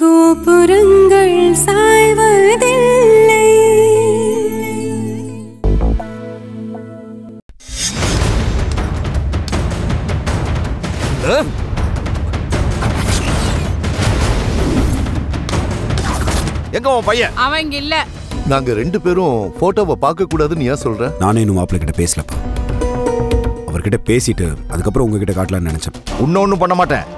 கோபுரங்கள் சாய்வதில்லை. எங்க உன் பையன்? அவன் இங்க இல்ல. நாங்க ரெண்டு பேரும் போட்டோவை பார்க்க கூடாதுன்னு ஏன் சொல்ற? நானே இன்னும் மாப்பிள்ளை கிட்ட பேசலப்பா. அவர்கிட்ட பேசிட்டு அதுக்கப்புறம் உங்ககிட்ட காட்டலாம்னு நினைச்சேன். உன்ன ஒண்ணும் பண்ண மாட்டேன்.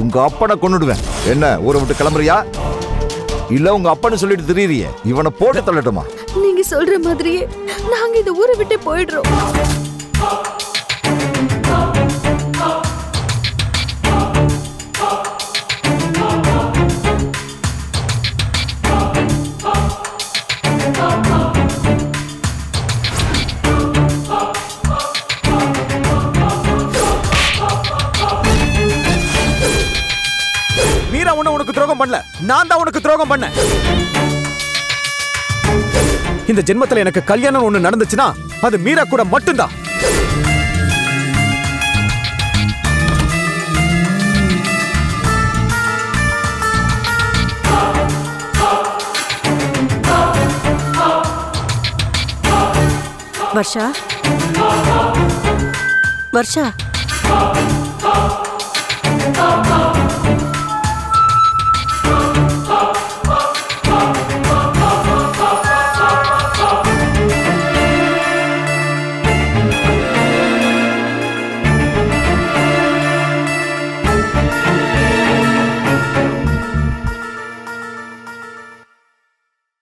உங்க அப்பனை கொண்டுடுவேன் என்ன ஊரை விட்டு கிளம்புறியா? இல்ல உங்க அப்பன்னு சொல்லிட்டு திரியறியே. இவனை போட்டு தள்ளட்டுமா? நீங்க சொல்ற மாதிரியே நாங்க இந்த ஊரை விட்டு போயிடுறோம். பண்ணல. நான் தான் உனக்கு துரோகம் பண்ணேன். இந்த ஜென்மத்துல எனக்கு கல்யாணம் ஒண்ணு நடந்துச்சுன்னா அது மீரா கூட மட்டும்தான். வர்ஷா? வர்ஷா?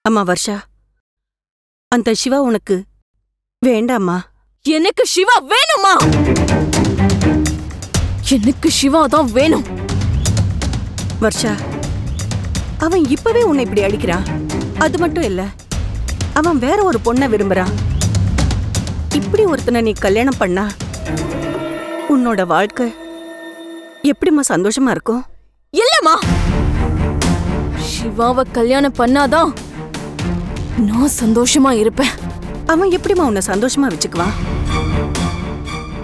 அம்மா வர்ஷா அந்த சிவா உனக்கு வேண்டாம்மா. எனக்கு சிவா வேணுமா? எனக்கு சிவா தான் வேணும். வர்ஷா அவன் இப்பவே உன்னை இப்படி அடிக்கிறான். அது மட்டும் இல்ல அவன் வேற ஒரு பொண்ணை விரும்புறான். இப்படி ஒருத்தனை நீ கல்யாணம் பண்ணா உன்னோட வாழ்க்கை எப்படிம்மா சந்தோஷமா இருக்கும்? இல்லம்மா. சிவாவை கல்யாணம் பண்ணாதான் நான் சந்தோஷமா இருப்பேன். அவன் எப்படிம்மா உன்னை சந்தோஷமா வச்சுக்குவான்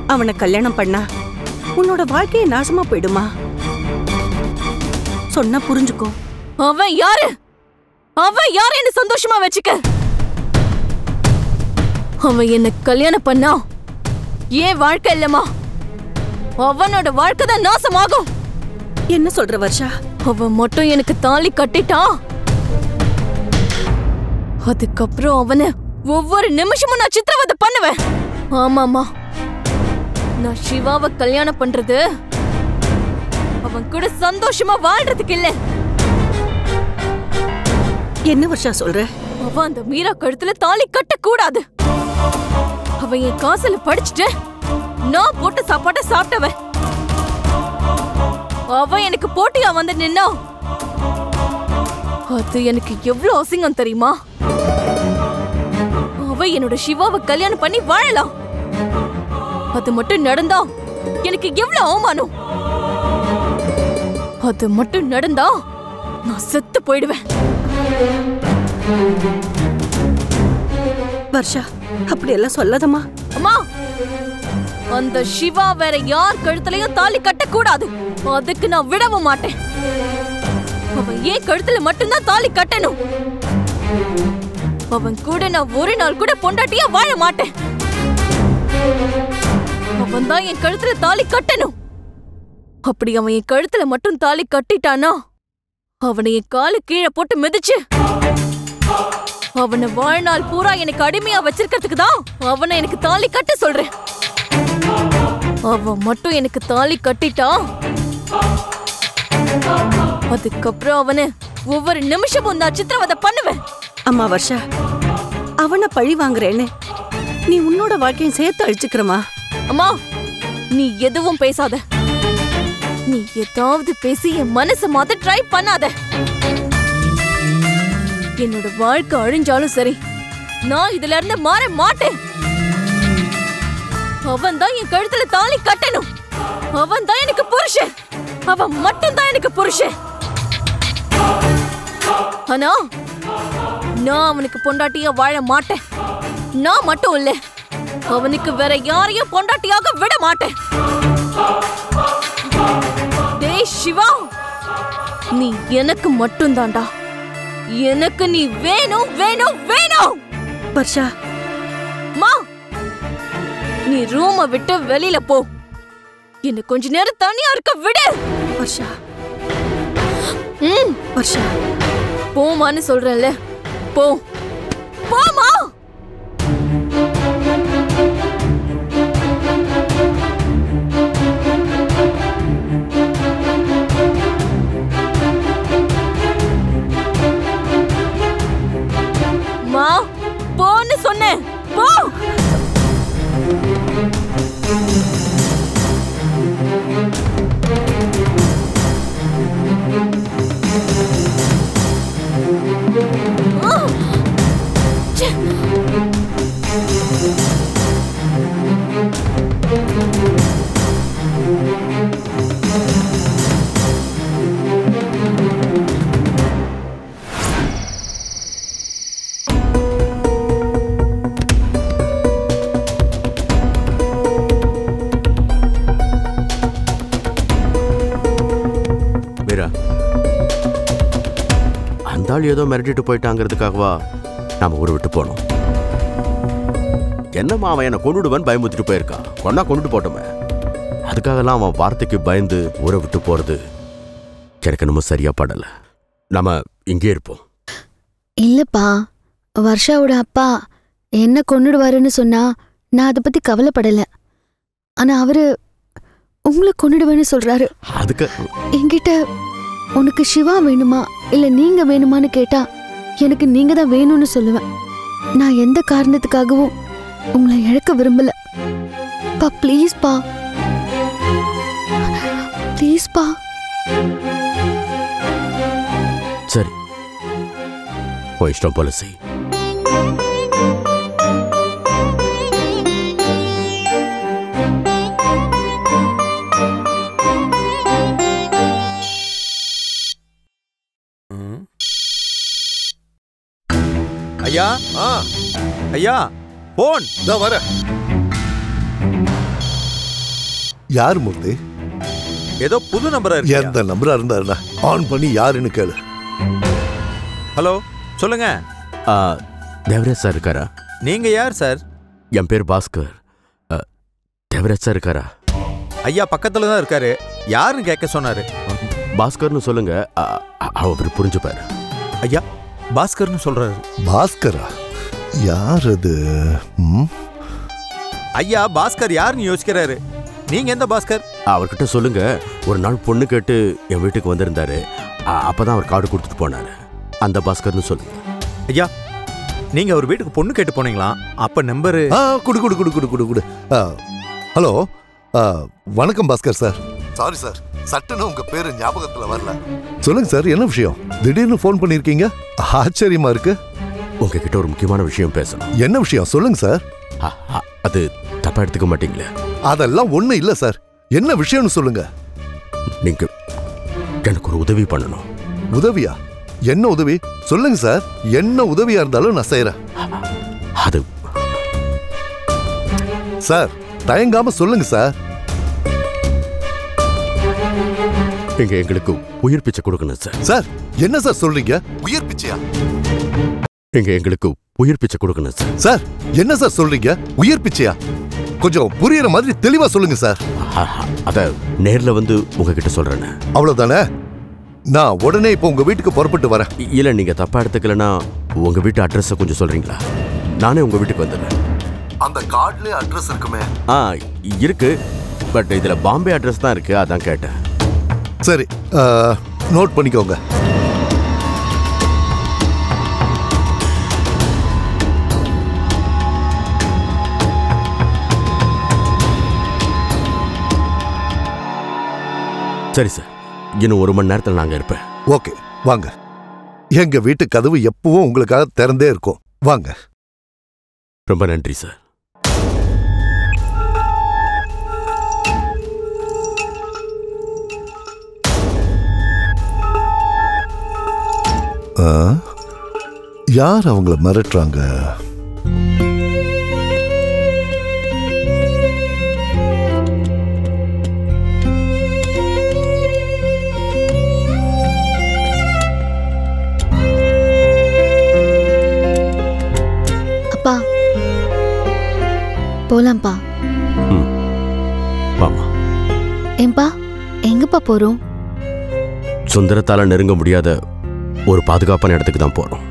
அவனை கல்யாணம் பண்ணா உன்னோட வாழ்க்கையே நாசமா போயிடுமா? சொன்னா புரிஞ்சுக்கோ. அவன் யாரு? அவன் யாரு என்ன சந்தோஷமா வச்சுக்க? அவன் என்ன கல்யாணம் பண்ணா? ஏன் வாழ்க்கை இல்லம்மா? அவனோட வாழ்க்கை தான் நாசமாகும். என்ன சொல்ற வர்ஷா? அவன் மட்டும் எனக்கு தாலி கட்டிட்டான். அதுக்கப்புறம் அவனை ஒவ்வொரு நிமிஷமும் நான் சித்திரவதை பண்ணுவேன். ஆமாமா நான் சிவாவை கல்யாணம் பண்றது அவன் கூட சந்தோஷமா வாழ்றதுக்கு இல்ல. என்ன வர்ஷா சொல்ற? அவன் அந்த மீரா கழுத்துல தாலி கட்ட கூடாது அவன் என் காசுல படிச்சுட்டு நான் போட்ட சாப்பாட்ட சாப்பிட்டவன். அவன் எனக்கு போட்டியா வந்து நின்னா அது எனக்கு எவ்வளவு அசிங்கம் தெரியுமா? அவ என்னோட சிவாவை கல்யாணம் பண்ணி வாழலாம். அது மட்டும் நடந்தா எனக்கு எவ்வளவு அவமானம்? அது மட்டும் நடந்தா நான் செத்து போயிடுவேன். வர்ஷா அப்படியெல்லாம் சொல்லாதம்மா. அம்மா அந்த சிவா வேற யார் கழுத்துலயும் தாலி கட்ட கூடாது அதுக்கு நான் விடவும் மாட்டேன். அவன் ஏன் கழுத்துல மட்டும்தான் தாலி கட்டணும்? அவன் கூட நான் ஒரு நாள் கூட பொண்டாட்டியா வாழ மாட்டேன். அவன் தான் என் கழுத்துல தாலி கட்டணும். அப்படி அவன் என் கழுத்துல மட்டும் தாலி கட்டிட்டானா? அவனை என் காலு கீழே போட்டு மிதிச்சு. அவனை வாழ்நாள் பூரா எனக்கு அடிமையா வச்சிருக்கிறதுக்கு தான் அவனை எனக்கு தாலி கட்ட சொல்றேன். அவன் மட்டும் எனக்கு தாலி கட்டிட்டான். அதுக்கப்புறம் அவனை ஒவ்வொரு நிமிஷமும் நான் சித்திரவதை பண்ணுவேன். அம்மா வர்ஷா அவனை பழி வாங்குறேன்னு நீ உன்னோட வாழ்க்கையும் சேர்த்து அழிச்சுக்கிறமா? அம்மா நீ எதுவும் பேசாத. நீ ஏதாவது பேசி என் மனசை மாத்த ட்ரை பண்ணாத. என்னோட வாழ்க்கை அழிஞ்சாலும் சரி நான் இதுல இருந்து மாற மாட்டேன். அவன் தான் என் கழுத்துல தாலி கட்டணும். அவன் தான் எனக்கு புருஷன். அவன் மட்டும் தான் எனக்கு புருஷன். ஆனா நான் அவனுக்கு பொண்டாட்டியா வாழ மாட்டேன். நான் மட்டும் இல்ல அவனுக்கு வேற யாரையும் பொண்டாட்டியாக விட மாட்டேன். டேய் சிவா நீ எனக்கு மட்டும்தான்டா. எனக்கு நீ வேணும் வேணும் வேணும். வர்ஷா மா நீ ரூமை விட்டு வெளியில போ. என்ன கொஞ்ச நேரம் தனியா இருக்க விடு. வர்ஷா வர்ஷா போமான்னு சொல்றேன்ல. போ. போமா அந்த ஆள் ஏதோ மிரட்டிட்டு போயிட்டாங்கிறதுக்காகவா நாம ஊரை விட்டு போனோம். என்னம்மா அவன் என்னை கொண்டுடுவன் பயமுத்திட்டு போயிருக்கான். கொன்னா கொண்டுட்டு போட்டோமே. அதுக்காகலாம் அவன் வார்த்தைக்கு பயந்து ஊரை விட்டு போறது எனக்கு நம்ம சரியா படல. நாம இங்கே இருப்போம். இல்லப்பா வர்ஷாவோட அப்பா என்ன கொன்னுடுவாருன்னு சொன்னா நான் அதை பத்தி கவலைப்படல. ஆனா அவரு உங்களை கொன்னுடுவேன்னு சொல்றாரு. அதுக்கு என்கிட்ட உனக்கு சிவா வேணுமா? இல்ல நீங்க வேணுமான்னு கேட்டா எனக்கு நீங்க தான் வேணும்னு சொல்லுவேன். நான் எந்த காரணத்துக்காகவும் உங்களை இழக்க விரும்பல. பா ப்ளீஸ் பா. ப்ளீஸ் பா. சரி. போய் இஷ்டம் போல செய். ஐயா. ஆ. ஐயா போன். இதோ வர. யார் மூர்த்தி ஏதோ புது நம்பரா இருக்கு எந்த நம்பரா இருந்தாருடா? ஆன் பண்ணி யாருன்னு கேளு. ஹலோ சொல்லுங்க. ஆ, தேவராஜ் சார் இருக்காரா? நீங்க யார் சார்? என் பேர் பாஸ்கர். ஆ, தேவராஜ் சார் இருக்காரா? ஐயா பக்கத்துல தான் இருக்காரு. யாருன்னு கேட்க சொன்னாரு. பாஸ்கர்னு சொல்லுங்க. அவர் புரிஞ்சுப்பாரு. ஐயா பாஸ்கர்னு சொல்றாரு. பாஸ்கரா? யார் அது? ஐயா பாஸ்கர் யாருன்னு யோசிக்கிறாரு. நீங்க எந்த பாஸ்கர்? அவர்கிட்ட சொல்லுங்க. ஒரு நாள் பொண்ணு கேட்டு என் வீட்டுக்கு வந்திருந்தாரு. அப்பதான் அவர் கார்டு கொடுத்துட்டு போனாரு. அந்த பாஸ்கர்னு சொல்லுங்க. ஐயா நீங்க அவர் வீட்டுக்கு பொண்ணு கேட்டு போனீங்களா? அப்ப நம்பரு ஆ குடு குடு குடு குடு குடு குடு. ஆ, ஹலோ. ஆ, வணக்கம் பாஸ்கர் சார். சாரி சார் சட்டுன்னு உங்க பேரு ஞாபகத்துல வரல. சொல்லுங்க சார் என்ன விஷயம்? திடீர்னு ஃபோன் பண்ணிருக்கீங்க? ஆச்சரியமா இருக்கு. உங்ககிட்ட ஒரு முக்கியமான விஷயம் பேசணும். என்ன விஷயம்? சொல்லுங்க சார் அது தப்பா எடுத்துக்க மாட்டீங்களே? அதெல்லாம் ஒண்ணு இல்ல சார் என்ன விஷயம்னு சொல்லுங்க. நீங்க எனக்கு ஒரு உதவி பண்ணணும். உதவியா? என்ன உதவி? சொல்லுங்க சார் என்ன உதவியா இருந்தாலும் நான் செய்யறேன் அது சார் தயங்காம சொல்லுங்க சார் நீங்க எங்களுக்கு உயிர் பிச்சை கொடுக்கணும் சார். சார் என்ன சார் சொல்றீங்க? உயிர் பிச்சையா? நீங்க எங்களுக்கு உயிர் பிச்சை கொடுக்கணும் சார். சார் என்ன சார் சொல்றீங்க? உயிர் பிச்சையா? கொஞ்சம் புரியுற மாதிரி தெளிவா சொல்லுங்க சார். அத நேர்ல வந்து உங்ககிட்ட சொல்றேன். அவ்வளவுதானே? நான் உடனே இப்போ உங்க வீட்டுக்கு புறப்பட்டு வரேன். இல்ல நீங்க தப்பா எடுத்துக்கலனா உங்க வீட்டு அட்ரஸ கொஞ்சம் சொல்றீங்களா? நானே உங்க வீட்டுக்கு வந்துடுறேன். அந்த கார்டுல அட்ரஸ் இருக்குமே. ஆ இருக்கு. பட் இதுல பாம்பே அட்ரஸ் தான் இருக்கு அதான் கேட்டேன். சரி நோட் பண்ணிக்கோங்க. சரி சார் இன்னும் ஒரு மணி நேரத்தில் நாங்க இருப்பேன். ஓகே வாங்க. எங்க வீட்டு கதவு எப்பவும் உங்களுக்காக திறந்தே இருக்கும். வாங்க. ரொம்ப நன்றி சார். யார் அவங்கள மிரட்டுறாங்க? போலாம்ப்பா. வாமா ஏம்பா எங்கப்பா போறோம்? சுந்தரத்தால நெருங்க முடியாத ஒரு பாதுகாப்பான இடத்துக்கு தான் போறோம்.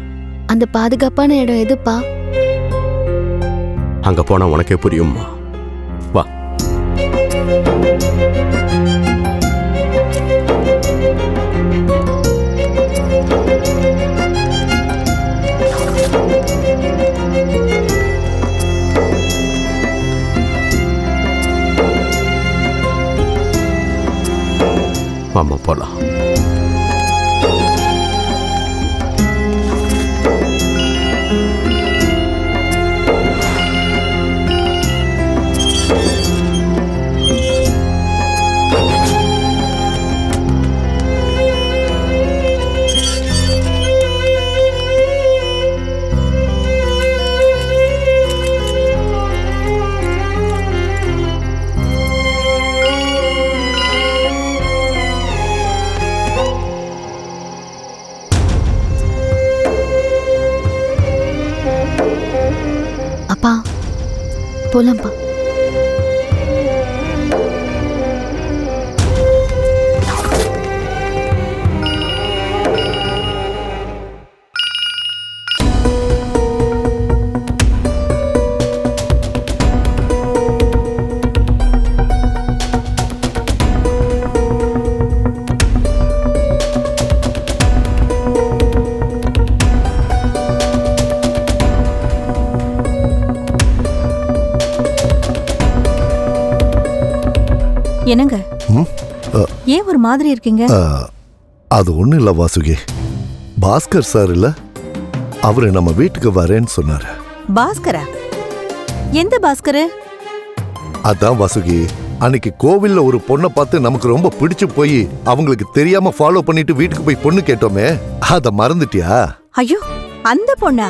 அந்த பாதுகாப்பான இடம் எதுப்பா? அங்க போனா உனக்கே புரியும்மா வா. வாமா போலாம். அப்பா போலாம்ப்பா என்னங்க? ஏன் ஒரு மாதிரி இருக்கீங்க? அது ஒன்றும் இல்லை வாசுகி. பாஸ்கர் சார் இல்ல அவரு நம்ம வீட்டுக்கு வரேன்னு சொன்னாரு. பாஸ்கரா? எந்த பாஸ்கரு? அதான் வாசுகி அன்னைக்கு கோவில்ல ஒரு பொண்ணை பார்த்து நமக்கு ரொம்ப பிடிச்சு போய் அவங்களுக்கு தெரியாம ஃபாலோ பண்ணிட்டு வீட்டுக்கு போய் பொண்ணு கேட்டோமே அத மறந்துட்டியா? ஐயோ அந்த பொண்ணா?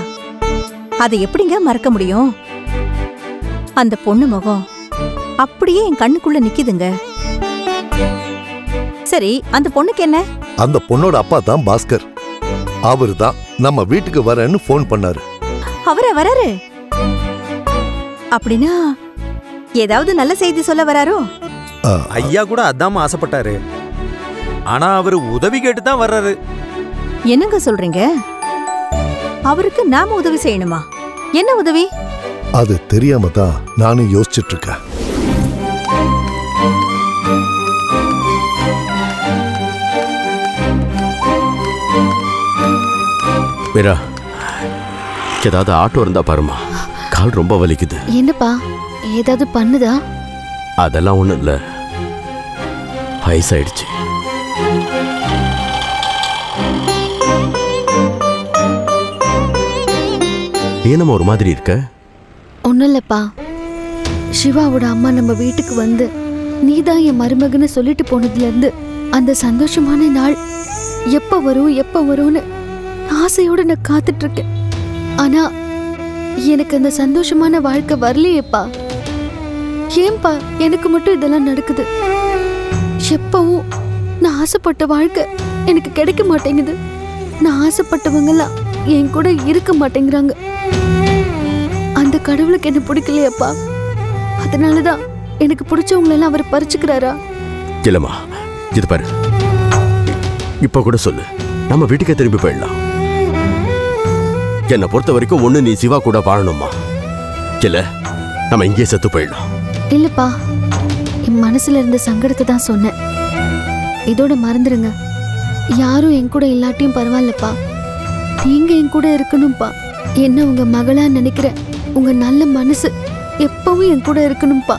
அதை எப்படிங்க மறக்க முடியும்? அந்த பொண்ணு முகம் அப்படியே என் கண்ணுக்குள்ள நிக்குதுங்க. சரி அந்த பொண்ணுக்கு என்ன? அந்த பொண்ணோட அப்பா தான் பாஸ்கர். அவரு தான் நம்ம வீட்டுக்கு வரேன்னு ஃபோன் பண்ணாரு. அவரா வராரு? அப்படின்னா ஏதாவது நல்ல செய்தி சொல்ல வராரோ? ஐயா கூட அதாம ஆசைப்பட்டாரு. ஆனா அவரு உதவி கேட்டு தான் வர்றாரு. என்னங்க சொல்றீங்க? அவருக்கு நாம உதவி செய்யணுமா? என்ன உதவி? அது தெரியாம தான் நானும் யோசிச்சுட்டு இருக்கேன். மீரா ஏதாவது ஆட்டோ இருந்தா பாருமா கால் ரொம்ப வலிக்குது. என்னப்பா? ஏதாவது பண்ணுதா? அதெல்லாம் ஒண்ணும் இல்ல. வயசாயிடுச்சு. நீ என்னம்மா ஒரு மாதிரி இருக்க? ஒன்றும் இல்லைப்பா. சிவாவோட அம்மா நம்ம வீட்டுக்கு வந்து நீதான் என் மருமகன்னு சொல்லிட்டு போனதுலேருந்து அந்த சந்தோஷமான நாள் எப்போ வரும் எப்போ வரும்னு ஆசையோட நான் காத்துட்டு இருக்கேன் ஆனா எனக்கு அந்த சந்தோஷமான வாழ்க்கை வரலையேப்பா. ஏன்பா எனக்கு மட்டும் இதெல்லாம் நடக்குது. எப்பவும் நான் ஆசைப்பட்ட வாழ்க்கை எனக்கு கிடைக்க மாட்டேங்குது. நான் ஆசைப்பட்டவங்கெல்லாம் என் கூட இருக்க மாட்டேங்கிறாங்க. அந்த கடவுளுக்கு என்ன பிடிக்கலையப்பா. அதனாலதான் எனக்கு பிடிச்சவங்களெல்லாம் அவர் பறிச்சுக்கிறாரா. இல்லம்மா இது பாரு. இப்போ கூட சொல்லு. நம்ம வீட்டுக்கே திரும்பி போயிடலாம். என்னை பொறுத்த வரைக்கும் ஒண்ணு நீ சிவா கூட வாழணுமா இல்ல நம்ம இங்கேயே செத்து போயிடலாம். இல்லப்பா என் மனசுல இருந்த சங்கடத்தை தான் சொன்னேன். இதோட மறந்துடுங்க யாரும் என் கூட இல்லாட்டியும் பரவாயில்லப்பா. நீங்க என் கூட இருக்கணும்ப்பா. என்ன உங்க மகளா நினைக்கிற உங்க நல்ல மனசு எப்பவும் என் கூட இருக்கணும்ப்பா.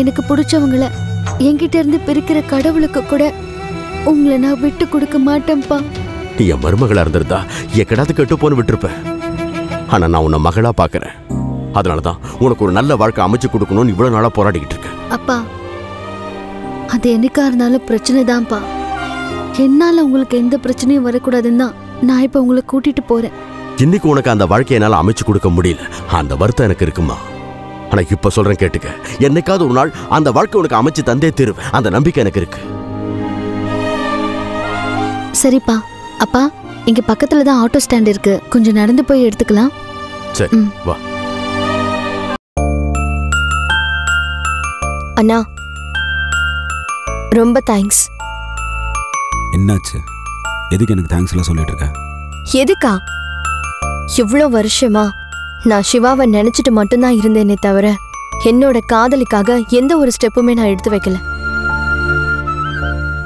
எனக்கு பிடிச்சவங்கள என்கிட்ட இருந்து பிரிக்கிற கடவுளுக்கு கூட உங்களை நான் விட்டு கொடுக்க மாட்டேன்ப்பா. நீ என் மருமகளா இருந்திருந்தா எக்கடாத்து கெட்டு போன்னு விட்டுருப்ப ஆனா நான் உன்னை மகளா பாக்குறேன். அதனாலதான் உனக்கு ஒரு நல்ல வாழ்க்கை அமைச்சு கொடுக்கணும்னு இவ்வளவு நாளா போராடிக்கிட்டு இருக்கேன். அப்பா அது என்னைக்கா இருந்தாலும் பிரச்சனை தான்ப்பா. என்னால உங்களுக்கு எந்த பிரச்சனையும் வரக்கூடாதுன்னு தான் நான் இப்ப உங்களை கூட்டிட்டு போறேன். இன்னைக்கு உனக்கு அந்த வாழ்க்கையை என்னால அமைச்சு கொடுக்க முடியல. அந்த வருத்தம் எனக்கு இருக்குமா? ஆனா இப்ப சொல்றேன் கேட்டுக்க. என்னைக்காவது ஒரு நாள் அந்த வாழ்க்கை உனக்கு அமைச்சு தந்தே தருவேன் அந்த நம்பிக்கை எனக்கு இருக்கு. சரிப்பா. அப்பா இங்க பக்கத்துல தான் ஆட்டோ ஸ்டாண்ட் இருக்கு. கொஞ்சம் நடந்து போய் எடுத்துக்கலாம். சரி. வா. அண்ணா. ரொம்ப தேங்க்ஸ் என்னாச்சு? எதுக்கு எனக்கு தேங்க்ஸ் எல்லாம் சொல்லிட்டு இருக்க? எதுக்கா? இவ்வளோ வருஷமா நான் சிவாவை நினைச்சிட்டு மட்டும்தான் இருந்தேனே தவிர என்னோட காதலிக்காக எந்த ஒரு ஸ்டெப்புமே நான் எடுத்து வைக்கல.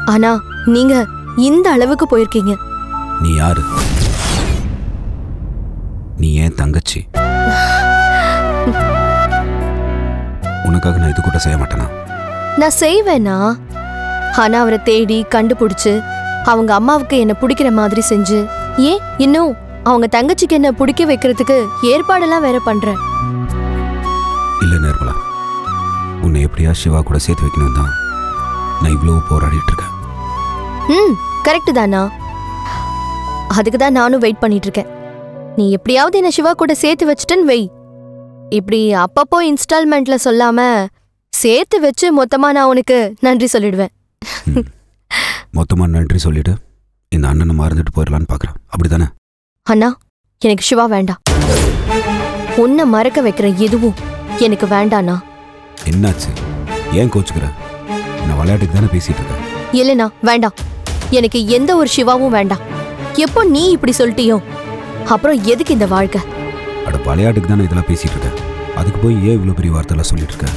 ஆனா நீங்க இந்த அளவுக்கு போயிருக்கீங்க. நீ யாரு? நீ ஏன் தங்கச்சி? உனக்காக நான் இது கூட செய்ய மாட்டேனா? நான் செய்வேனா? ஆனா அவரை தேடி கண்டுபிடிச்சு அவங்க அம்மாவுக்கு என்ன பிடிக்கிற மாதிரி செஞ்சு ஏன் இன்னும் அவங்க தங்கச்சிக்கு என்ன பிடிக்க வைக்கிறதுக்கு ஏற்பாடெல்லாம் வேற பண்றேன். இல்லை நிர்மலா உன்னை எப்படியா சிவா கூட சேர்த்து வைக்கணும் தான் நான் இவ்வளோ போராடிட்டு இருக்கேன். ம் கரெக்டு தானா? அதுக்கு தான் நானும் வெயிட் பண்ணிட்டு இருக்கேன் நீ எப்படியாவது என்ன சிவா கூட சேர்த்து வச்சுட்டேன்னு வெய் இப்படி அப்பப்போ இன்ஸ்டால்மெண்ட்ல சொல்லாம சேர்த்து வச்சு மொத்தமா நான் உனக்கு நன்றி சொல்லிடுவேன். மொத்தமாக நன்றி சொல்லிட்டு இந்த அண்ணனை மறந்துட்டு போயிடலான்னு பார்க்குறேன் அப்படி தானே அண்ணா எனக்கு சிவா வேண்டாம். உன்னை மறக்க வைக்கிற எதுவும் எனக்கு வேண்டாண்ணா. என்னாச்சு? ஏன் கோச்சுக்கிற? நான் விளையாட்டுக்கு தானே பேசிட்டு இருக்கேன். இல்லைண்ணா வேண்டாம். எனக்கு எந்த ஒரு சிவாவும் வேண்டாம். எப்போ நீ இப்படி சொல்லிட்டியோ? அப்புறம் எதுக்கு இந்த வாழ்க்கை? அட விளையாட்டுக்கு தானே இதெல்லாம் பேசிட்டு இருக்கேன் அதுக்கு போய் ஏன் இவ்வளோ பெரிய வார்த்தைலாம் சொல்லிட்டு இருக்க?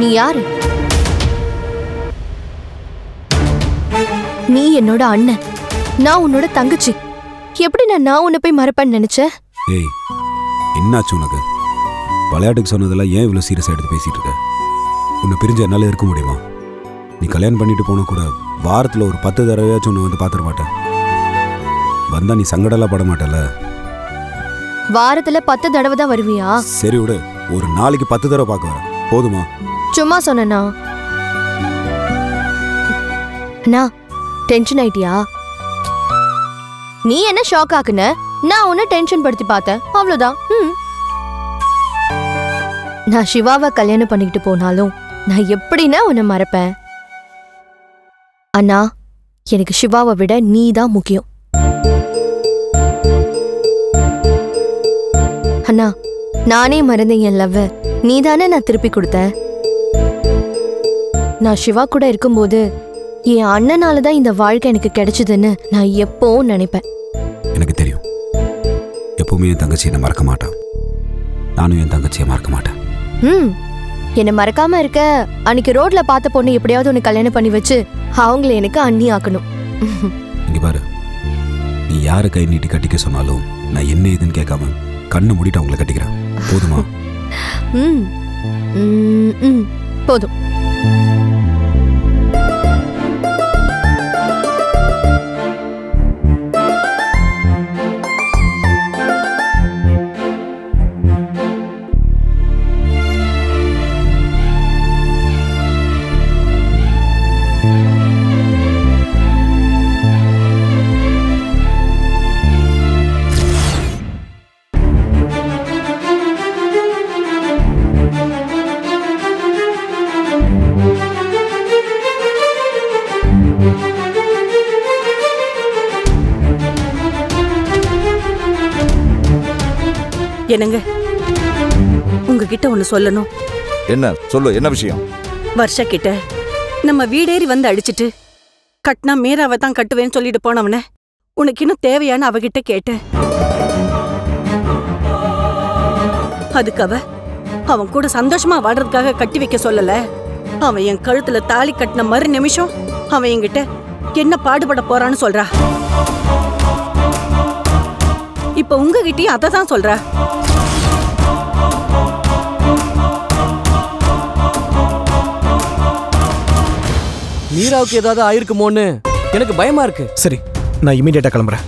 நீ யாரு? நீ என்னோட அண்ணன். நான் உன்னோட தங்கச்சி. எப்படி நான் நான் உன்னை போய் மறப்பேன்னு நினைச்சேன் ஏய் என்னாச்சு உனக்கு? விளையாட்டுக்கு சொன்னதெல்லாம் ஏன் இவ்வளோ சீரியஸாக எடுத்து பேசிட்டு இருக்க? உன்னை பிரிஞ்சு என்னால் இருக்க முடியுமா? நீ கல்யாணம் பண்ணிட்டு போனா கூட வாரத்தில் ஒரு பத்து தடவையாச்சும் உன்னை வந்து பார்த்துட மாட்டேன். வந்தா நீ சங்கடம்லாம் பட மாட்டல வாரத்துல பத்து தடவை தான் வருவியா? சரி விடு ஒரு நாளைக்கு பத்து தடவை பார்க்க வரேன். போதுமா? சும்மா சொன்னனா? அண்ணா டென்ஷன் ஆயிட்டியா? நீ என்ன ஷாக் ஆக்குன? நான் உன்னை டென்ஷன் படுத்தி பார்த்தேன். அவ்வளவுதான். ம். நான் சிவாவை கல்யாணம் பண்ணிக்கிட்டு போனாலும் நான் எப்படின்னா உன்னை மறப்பேன். அண்ணா எனக்கு சிவாவை விட நீ தான் முக்கியம். அண்ணா நானே மறந்தேன் என் லவ் நீ தானே நான் திருப்பி கொடுத்த? நான் சிவா கூட இருக்கும்போது என் அண்ணனால தான் இந்த வாழ்க்கை எனக்கு கிடைச்சதுன்னு நான் எப்பவும் நினைப்பேன். எனக்கு தெரியும். எப்பவுமே என் தங்கச்சி என்னை மறக்க மாட்டான். நானும் என் தங்கச்சியை மறக்க மாட்டேன். ம். என்னை மறக்காம இருக்க. அன்னைக்கு ரோட்ல பார்த்த பொண்ணு எப்படியாவது உனக்கு கல்யாணம் பண்ணி வச்சு அவங்கள எனக்கு அண்ணி ஆக்கணும். இங்க பாரு. நீ யாரை கை நீட்டி கட்டிக்க சொன்னாலும் நான் என்ன ஏதுன்னு கேட்காம கண்ணை மூடிட்டு அவங்கள கட்டிக்கிறேன். போதுமா? ம் ம், போதும். என்னங்க? உங்ககிட்ட ஒண்ணு சொல்லணும். என்ன? சொல்லு என்ன விஷயம்? வருஷா கிட்ட நம்ம வீடேறி வந்து அடிச்சிட்டு கட்டினா மீராவை தான் கட்டுவேன்னு சொல்லிட்டு போனவன உனக்கு இன்னும் தேவையான அவகிட்ட கேட்டேன். அதுக்கு அவ அவன் கூட சந்தோஷமா வாடுறதுக்காக கட்டி வைக்க சொல்லல. அவன் என் கழுத்துல தாலி கட்டின மறு நிமிஷம் அவன் என்கிட்ட என்ன பாடுபட போறான்னு சொல்றா. இப்ப உங்ககிட்டயும் அதை தான் சொல்றா. மீராவுக்கு ஏதாவது ஆயிருக்குமோன்னு எனக்கு பயமா இருக்கு. சரி நான் இமீடியட்டா கிளம்புறேன்.